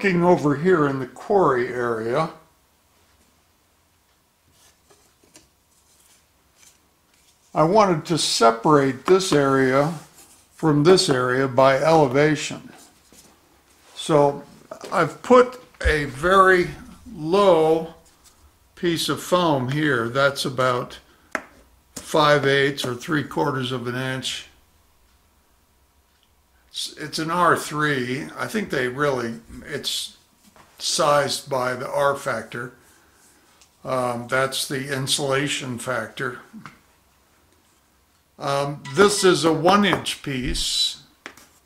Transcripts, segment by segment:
I'm working over here in the quarry area. I wanted to separate this area from this area by elevation. So I've put a very low piece of foam here. That's about five eighths or three quarters of an inch. It's, it's an R3. I think they really, it's sized by the R factor. Um, that's the insulation factor. Um, this is a one inch piece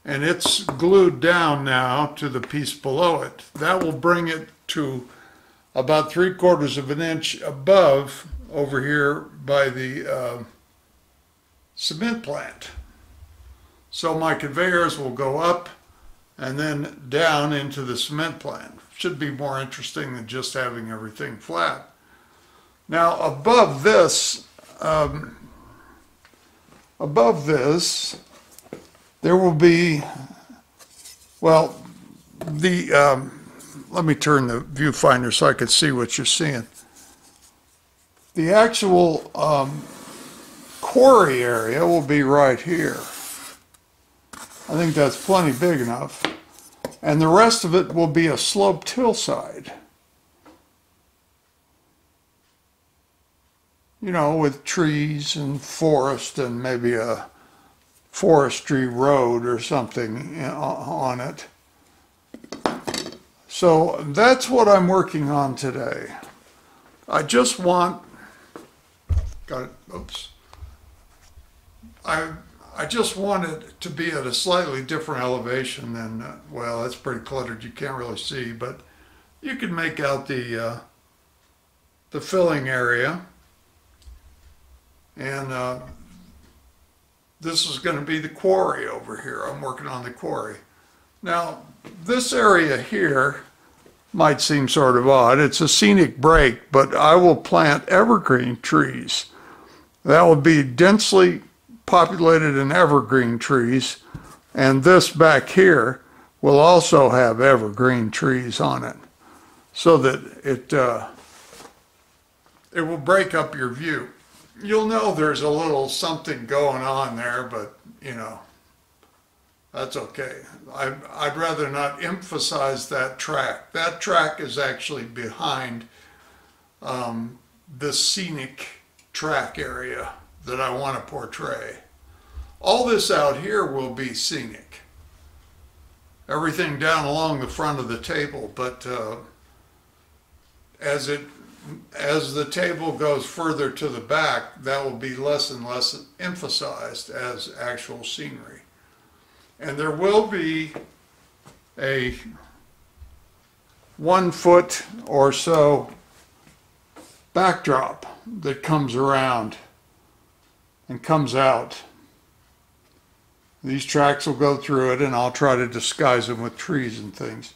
and it's glued down now to the piece below it. That will bring it to about three quarters of an inch above over here by the uh, cement plant. So my conveyors will go up and then down into the cement plant. Should be more interesting than just having everything flat. Now above this, um, above this, there will be, well, the, um, let me turn the viewfinder so I can see what you're seeing. The actual um, quarry area will be right here. I think that's plenty big enough. And the rest of it will be a sloped hillside. You know, with trees and forest and maybe a forestry road or something on it. So that's what I'm working on today. I just want, got it, oops. I, I just want it to be at a slightly different elevation than, uh, well, that's pretty cluttered, you can't really see, but you can make out the, uh, the filling area. And uh, this is going to be the quarry over here. I'm working on the quarry. Now, this area here might seem sort of odd. It's a scenic break, but I will plant evergreen trees. That will be densely populated in evergreen trees, and this back here will also have evergreen trees on it, so that it uh, it will break up your view. You'll know there's a little something going on there, but you know, that's okay. I, I'd rather not emphasize that track. That track is actually behind um, the scenic track area that I want to portray. All this out here will be scenic. Everything down along the front of the table, but uh, as it as the table goes further to the back, that will be less and less emphasized as actual scenery. And there will be a one foot or so backdrop that comes around and comes out. These tracks will go through it and I'll try to disguise them with trees and things.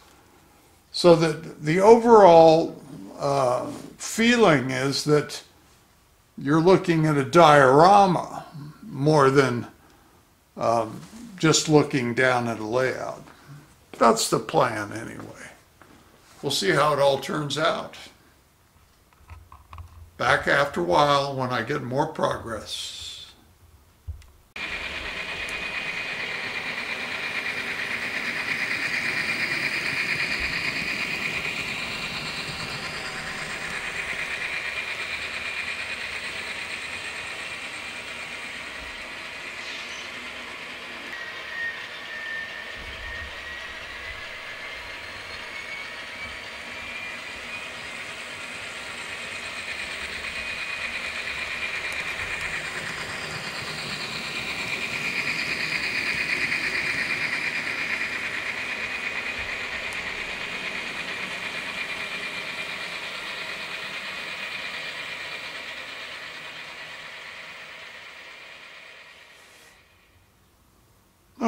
So that the overall uh, feeling is that you're looking at a diorama more than um, just looking down at a layout. That's the plan anyway. We'll see how it all turns out. Back after a while when I get more progress.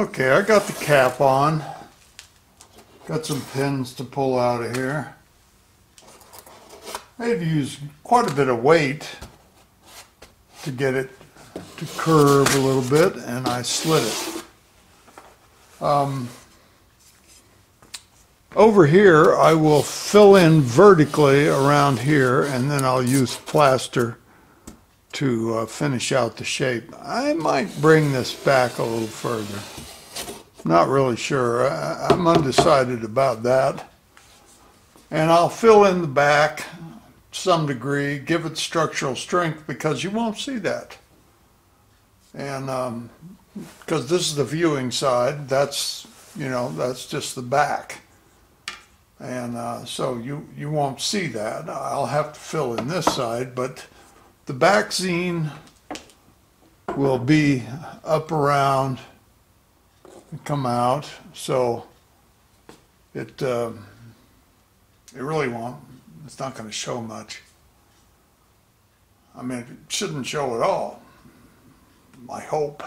Okay, I got the cap on. Got some pins to pull out of here. I had to use quite a bit of weight to get it to curve a little bit, and I slid it. Um, Over here, I will fill in vertically around here, and then I'll use plaster to uh, finish out the shape. I might bring this back a little further. Not really sure. I, I'm undecided about that. And I'll fill in the back some degree, give it structural strength because you won't see that. And because this is the viewing side, that's, you know, that's just the back. And uh, so you, you won't see that. I'll have to fill in this side, but the back scene will be up around and come out. So it, um, it really won't, it's not going to show much. I mean, it shouldn't show at all, I hope.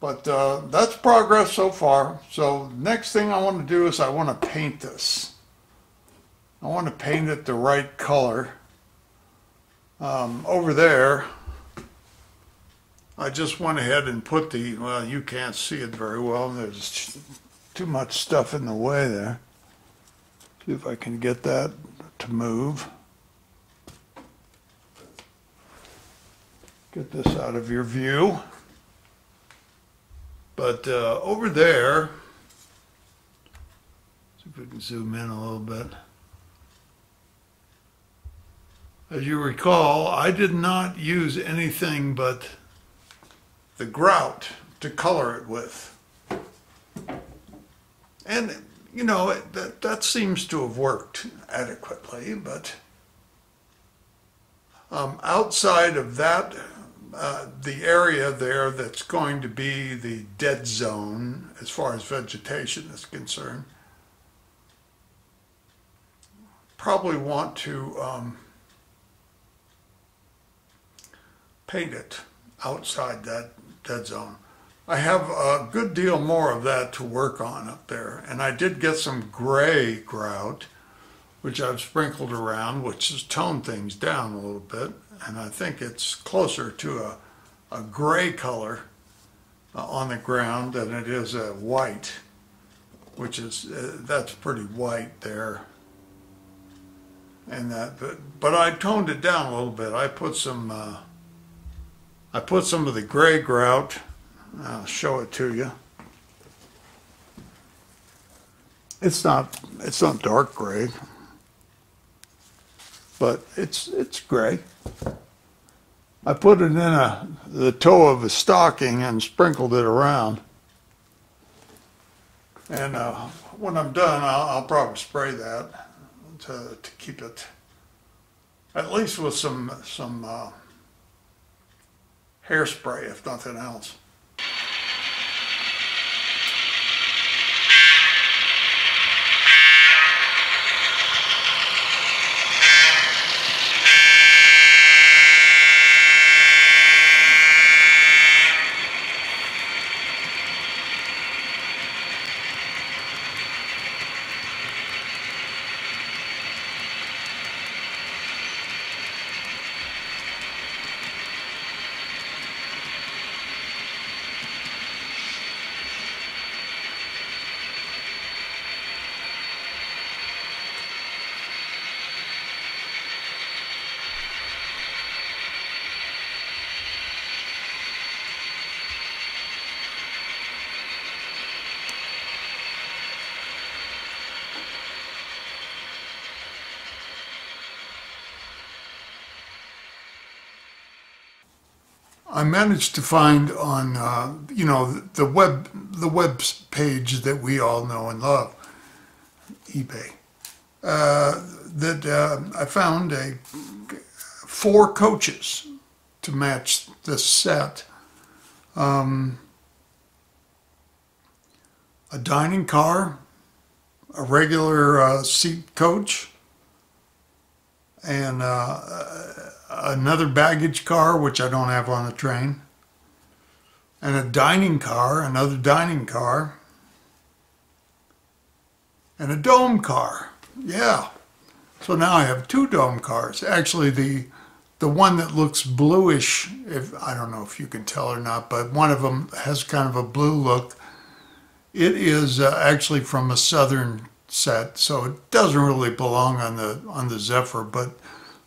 But uh, that's progress so far. So next thing I want to do is I want to paint this. I want to paint it the right color. Um, over there, I just went ahead and put the, well, you can't see it very well. There's too much stuff in the way there. See if I can get that to move. Get this out of your view. But uh, over there, see if we can zoom in a little bit. As you recall, I did not use anything but the grout to color it with. And, you know, that, that seems to have worked adequately, but um, outside of that uh, the area there that's going to be the dead zone as far as vegetation is concerned. Probably want to um, paint it outside that dead zone. I have a good deal more of that to work on up there. And I did get some gray grout, which I've sprinkled around, which has toned things down a little bit and I think it's closer to a, a gray color uh, on the ground than it is a white, which is, uh, that's pretty white there. And that, but, but I toned it down a little bit. I put some, uh, I put some of the gray grout, I'll show it to you. It's not, it's not dark gray, but it's, it's gray. I put it in a, the toe of a stocking and sprinkled it around. And uh, when I'm done, I'll, I'll, probably spray that to, to keep it, at least with some, some uh, hairspray, if nothing else. I managed to find on uh, you know the web the web page that we all know and love, eBay. Uh, that uh, I found a four coaches to match this set. Um, a dining car, a regular uh, seat coach, and uh, another baggage car, which I don't have on the train, and a dining car, another dining car, and a dome car. Yeah. So now I have two dome cars. Actually, the the one that looks bluish, if I don't know if you can tell or not, but one of them has kind of a blue look, It is uh, actually from a southern set, so it doesn't really belong on the on the Zephyr, but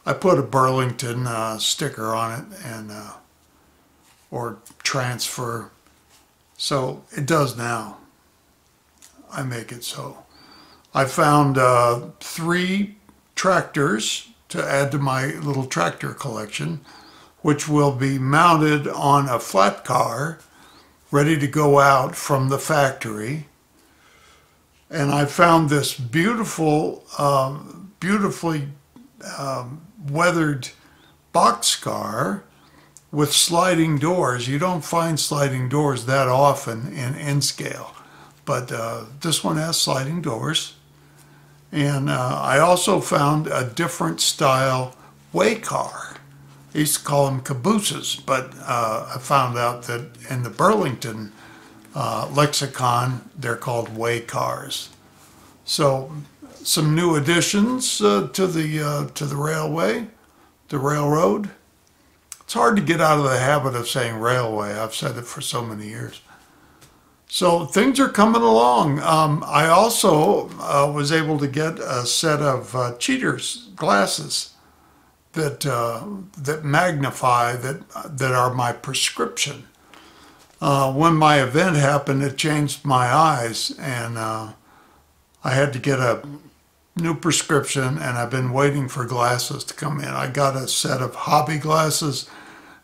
I put a Burlington uh, sticker on it and uh, or transfer, so it does now. I make it so. I found uh, three tractors to add to my little tractor collection, which will be mounted on a flat car, ready to go out from the factory. And I found this beautiful, um, beautifully um, weathered boxcar with sliding doors. You don't find sliding doors that often in N scale, but uh, this one has sliding doors. And uh, I also found a different style way car. I used to call them cabooses, but uh, I found out that in the Burlington uh, lexicon, they're called way cars. So some new additions uh, to the uh, to the railway, the railroad. It's hard to get out of the habit of saying railway. I've said it for so many years. So things are coming along. Um, I also uh, was able to get a set of uh, cheaters glasses that uh, that magnify that that are my prescription. Uh, when my event happened, it changed my eyes, and uh, I had to get a new prescription. And I've been waiting for glasses to come in. I got a set of hobby glasses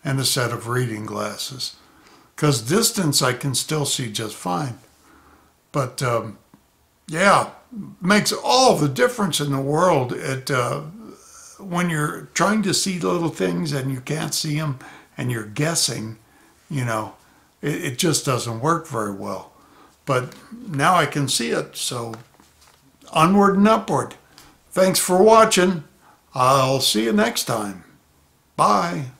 and a set of reading glasses because distance I can still see just fine. But um, yeah, makes all the difference in the world. It uh, when you're trying to see little things and you can't see them and you're guessing, you know, it, it just doesn't work very well. But now I can see it, so onward and upward. Thanks for watching. I'll see you next time. Bye.